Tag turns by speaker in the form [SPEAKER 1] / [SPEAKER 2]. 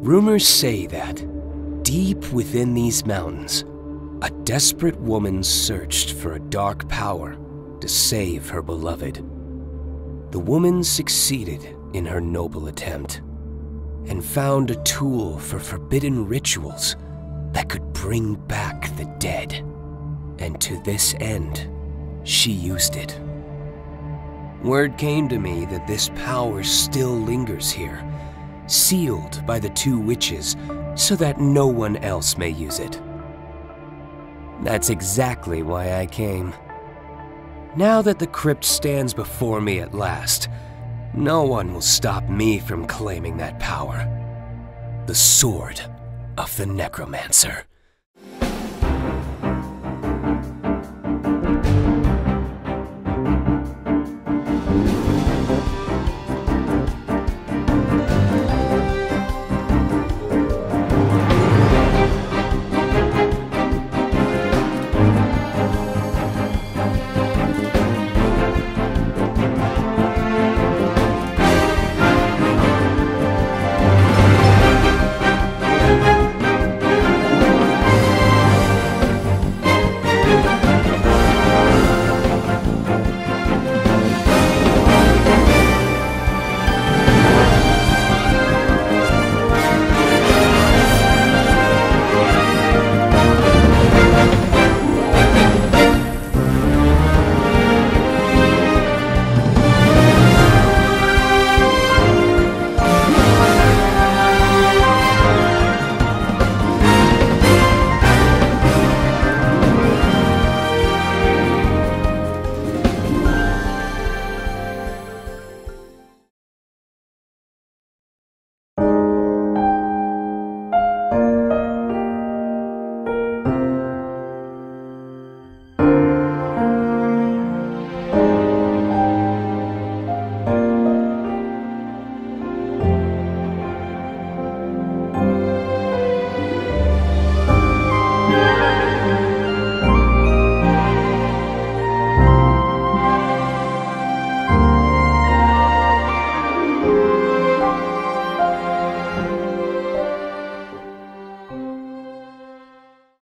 [SPEAKER 1] Rumors say that, deep within these mountains, a desperate woman searched for a dark power to save her beloved. The woman succeeded in her noble attempt and found a tool for forbidden rituals that could bring back the dead. And to this end, she used it. Word came to me that this power still lingers here, sealed by the two witches so that no one else may use it. That's exactly why I came. Now that the crypt stands before me at last, no one will stop me from claiming that power. The Sword of the Necromancer.